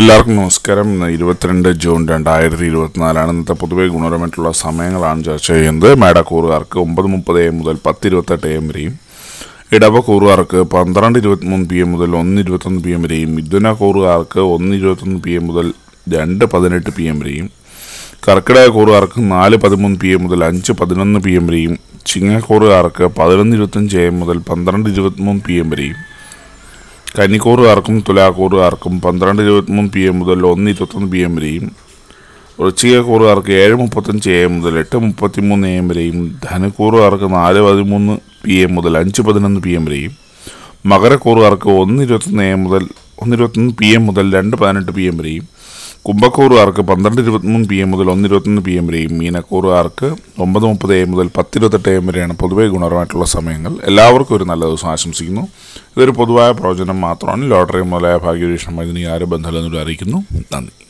എല്ലാവർക്കും നമസ്കാരം. ഇരുപത്തിരണ്ട് ജൂൺ രണ്ടായിരത്തി ഇരുപത്തിനാലാണ് ഇന്നത്തെ പൊതുവെ ഗുണപരമായിട്ടുള്ള സമയങ്ങളാണ് ചർച്ച ചെയ്യുന്നത്. മേടക്കൂറുകാർക്ക് ഒമ്പത് മുപ്പത് എം മുതൽ പത്ത് ഇരുപത്തെട്ട് എം വരെയും ഇടവക്കൂറുകാർക്ക് പന്ത്രണ്ട് ഇരുപത്തിമൂന്ന് പി എം മുതൽ ഒന്ന് ഇരുപത്തൊന്ന് പി എം വരെയും മിഥുന കൂറുകാർക്ക് ഒന്ന് ഇരുപത്തൊന്ന് പി എം മുതൽ രണ്ട് പതിനെട്ട് പി എം വരെയും കർക്കിടക കൂറുകാർക്ക് നാല് പതിമൂന്ന് പി എം മുതൽ അഞ്ച് പതിനൊന്ന് പി എം വരെയും ചിങ്ങക്കൂറുകാർക്ക് പതിനൊന്ന് ഇരുപത്തഞ്ച് എം മുതൽ പന്ത്രണ്ട് ഇരുപത്തിമൂന്ന് പി എം വരെയും കന്നിക്കൂറുകാർക്കും തുലാക്കൂറുകാർക്കും പന്ത്രണ്ട് ഇരുപത്തിമൂന്ന് പി എം മുതൽ ഒന്ന് ഇരുപത്തൊന്ന് പി എം വരെയും വൃശ്ചികക്കൂറുകാർക്ക് ഏഴ് മുപ്പത്തഞ്ച് എ എം മുതൽ എട്ട് മുപ്പത്തിമൂന്ന് എ എം വരെയും ധനക്കൂറുകാർക്ക് നാല് പതിമൂന്ന് പി എം മുതൽ അഞ്ച് പതിനൊന്ന് പി എം വരെയും മകരക്കൂറുകാർക്ക് ഒന്ന് ഇരുപത്തൊന്ന് എ എം മുതൽ ഒന്ന് ഇരുപത്തൊന്ന് പി എം മുതൽ രണ്ട് പതിനെട്ട് പി എം വരെയും കുംഭക്കൂറുകാർക്ക് പന്ത്രണ്ട് ഇരുപത്തിമൂന്ന് പി എം മുതൽ ഒന്ന് ഇരുപത്തൊന്ന് പി എം വരെയും മീനക്കൂറുകാർക്ക് ഒമ്പത് മുപ്പത് എ എം മുതൽ പത്ത് ഇരുപത്തെട്ട് എം വരെയാണ് പൊതുവെ ഗുണപരമായിട്ടുള്ള സമയങ്ങൾ. എല്ലാവർക്കും ഒരു നല്ല ദിവസം ആശംസിക്കുന്നു. ഇതൊരു പൊതുവായ പ്രവചനം മാത്രമാണ്. ലോട്ടറി മുതലായ ഭാഗ്യവീക്ഷണം ഇതിന് ആരും ബന്ധമില്ലെന്നൊരു അറിയിക്കുന്നു. നന്ദി.